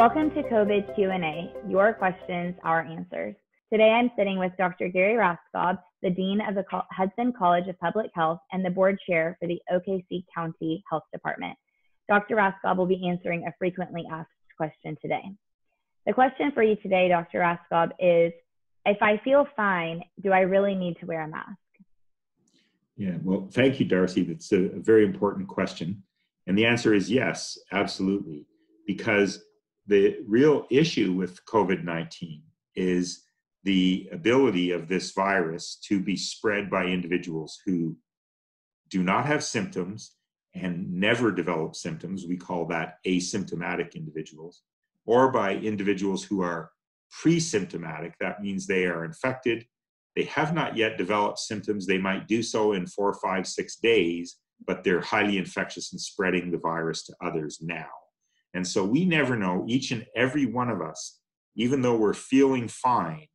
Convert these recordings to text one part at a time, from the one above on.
Welcome to COVID Q&A, your questions, our answers. Today I'm sitting with Dr. Gary Raskob, the Dean of the Hudson College of Public Health and the Board Chair for the OKC County Health Department. Dr. Raskob will be answering a frequently asked question today. The question for you today, Dr. Raskob, is if I feel fine, do I really need to wear a mask? Yeah, well, thank you, Darcy. That's a, a very important question. And the answer is yes, absolutely. Because the real issue with COVID 19 is the ability of this virus to be spread by individuals who do not have symptoms and never develop symptoms. We call that asymptomatic individuals, or by individuals who are pre symptomatic. That means they are infected. They have not yet developed symptoms. They might do so in four, five, six days, but they're highly infectious and spreading the virus to others now. And so we never know, each and every one of us, even though we're feeling fine,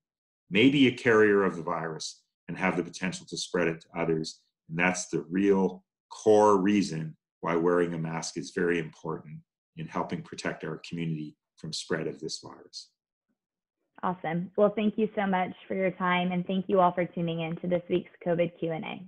may be a carrier of the virus and have the potential to spread it to others. And that's the real core reason why wearing a mask is very important in helping protect our community from spread of this virus. Awesome. Well, thank you so much for your time and thank you all for tuning in to this week's COVID Q&A.